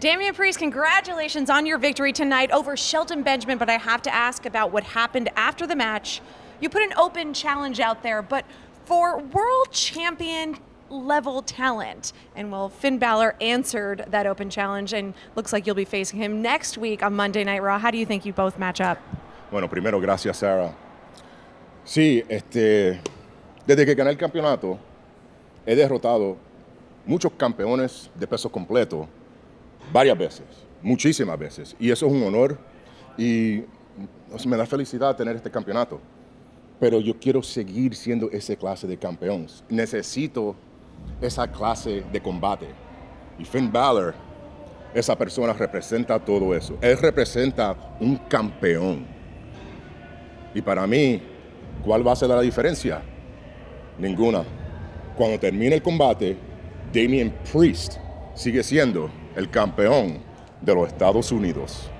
Damian Priest, congratulations on your victory tonight over Shelton Benjamin. But I have to ask about what happened after the match. You put an open challenge out there, but for world champion level talent. And well, Finn Balor answered that open challenge and looks like you'll be facing him next week on Monday Night Raw. How do you think you both match up? Bueno, primero, gracias, Sarah. Sí, este, desde que gané el campeonato, he derrotado muchos campeones de peso completo varias veces, muchísimas veces. Y eso es un honor y me da felicidad tener este campeonato. Pero yo quiero seguir siendo esa clase de campeón. Necesito esa clase de combate. Y Finn Balor, esa persona representa todo eso. Él representa un campeón. Y para mí, ¿cuál va a ser la diferencia? Ninguna. Cuando termine el combate, Damien Priest sigue siendo el campeón de los Estados Unidos.